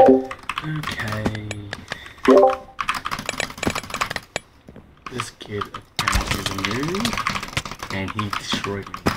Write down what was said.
Okay. This kid apparently is a noob, and he destroyed me.